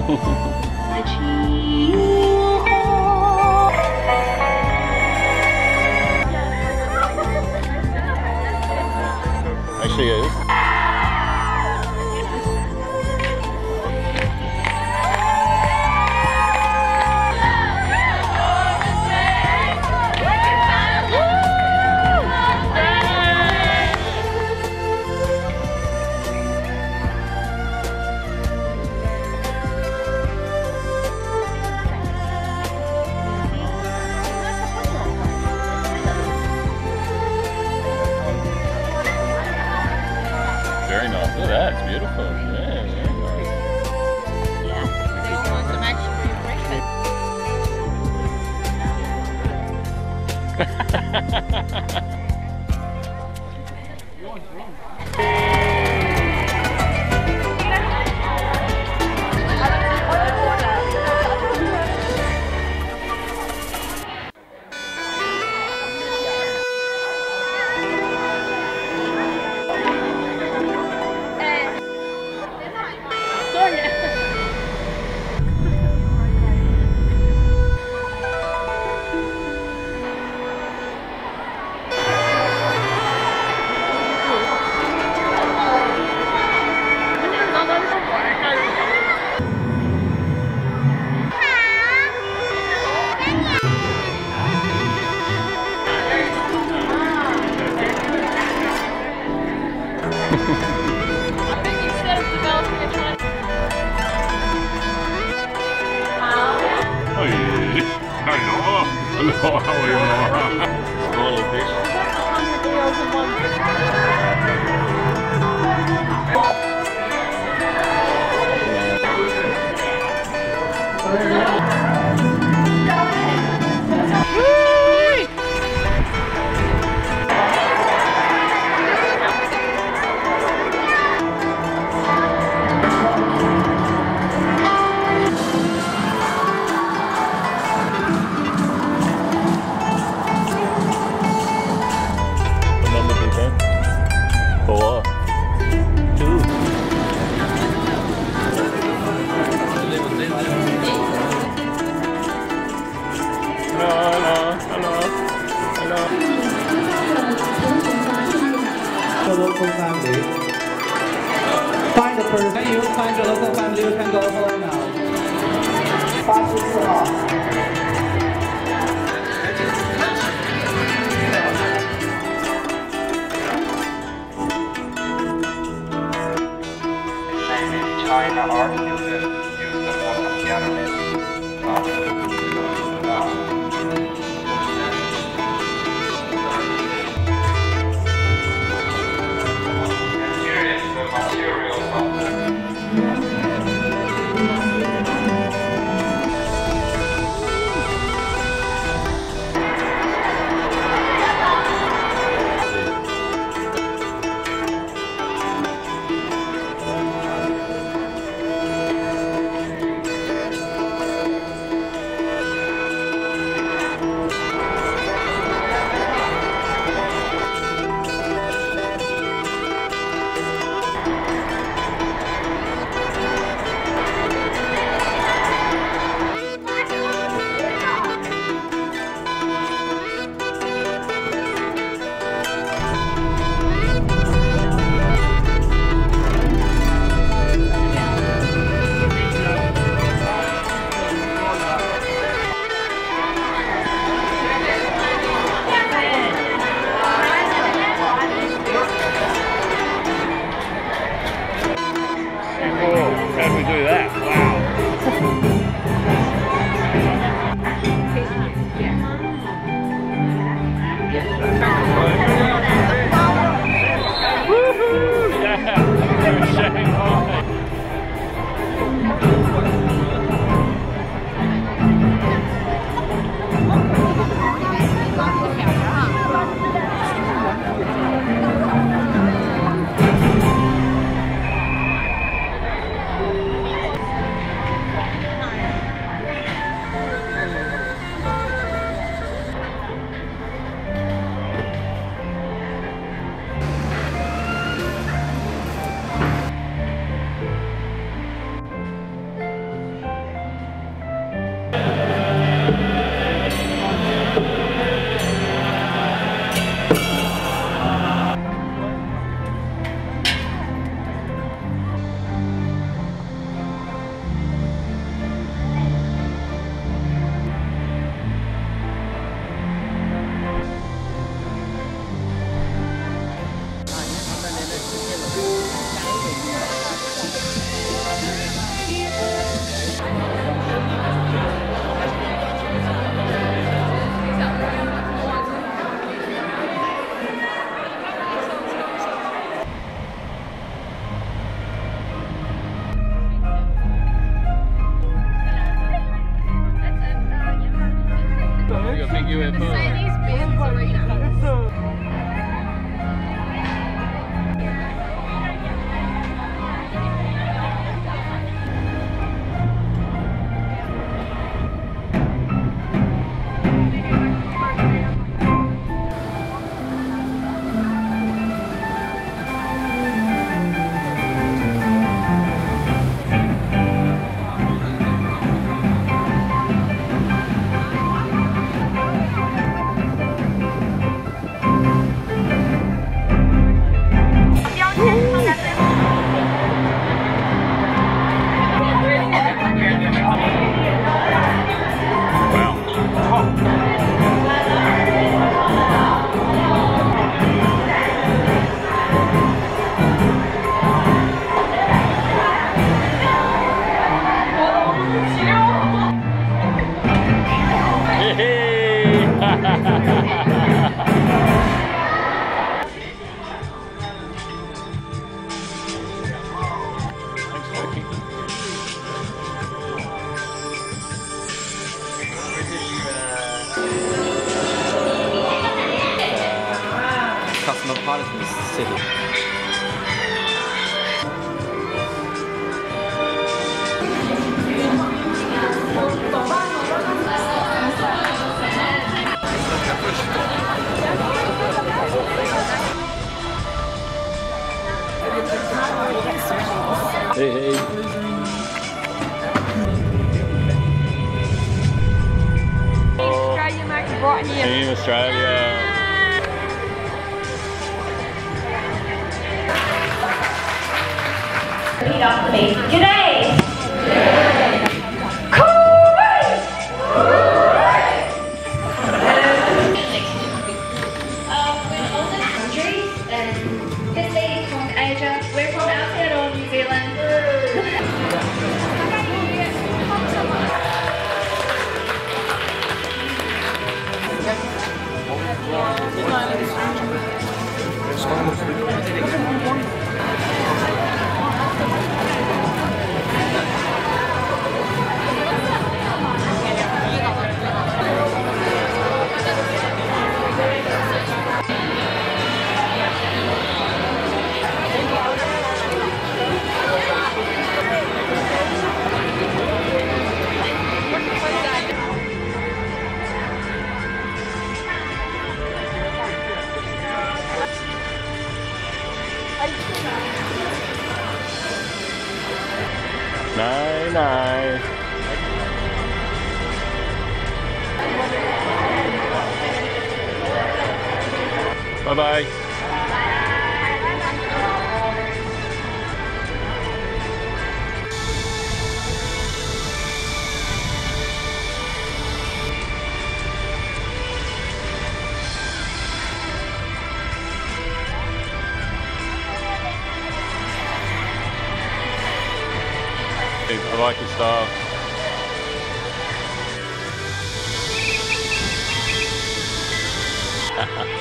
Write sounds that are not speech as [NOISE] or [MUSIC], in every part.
呵呵呵。for you find your local family, you can go home now. 八十四号。China are Team Australia. Repeat after style. [LAUGHS]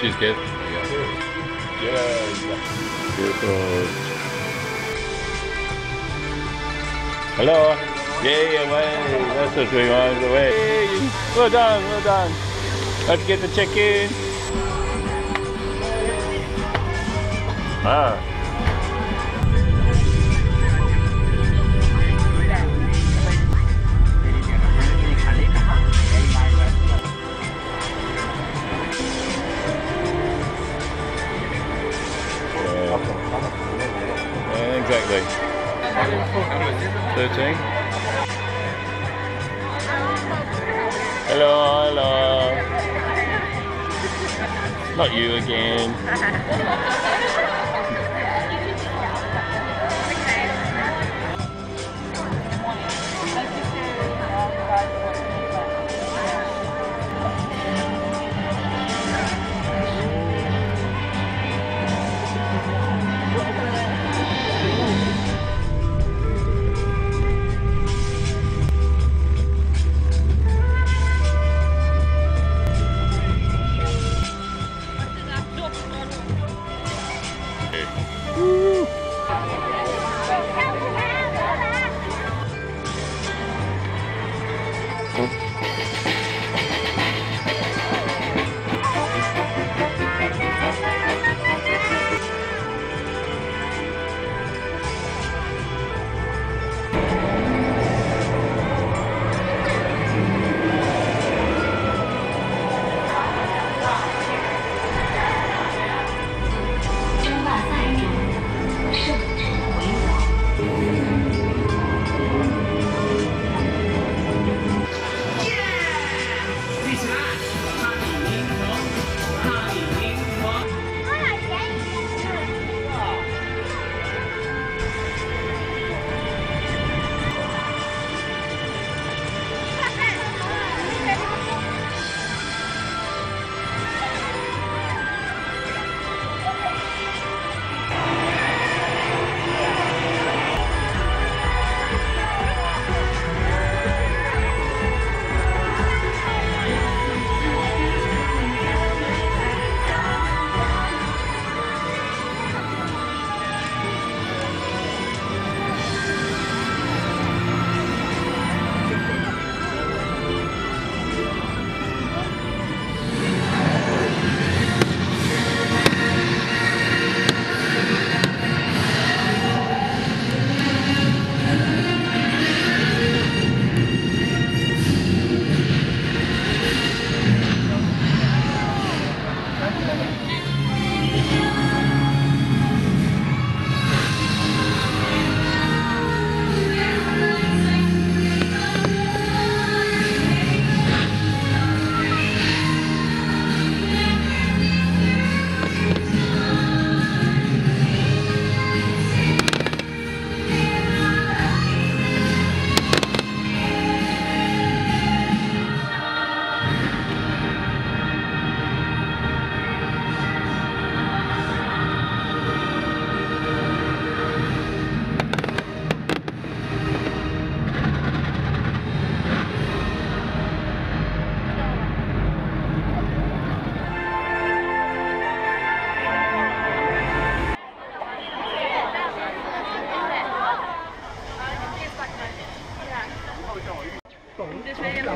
She's good. Yeah. Beautiful. Hello. Yay, away. That's what we want. Away. Well done, well done. Let's get the chicken. Ah. 13. Hello, hello. Not you again. [LAUGHS]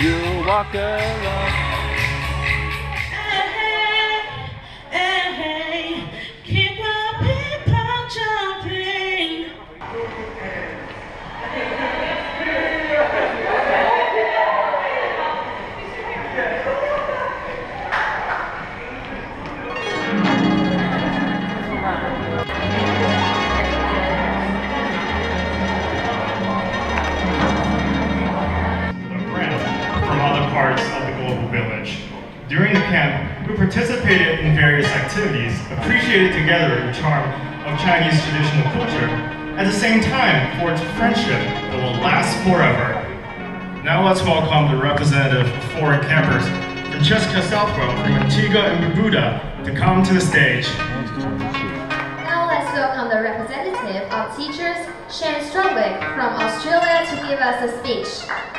You walk along. Charm of Chinese traditional culture, at the same time forged friendship that will last forever. Now let's welcome the representative of foreign campers, Francesca Southwell from Antigua and Barbuda, to come to the stage. Now let's welcome the representative of teachers, Shane Strudwick from Australia to give us a speech.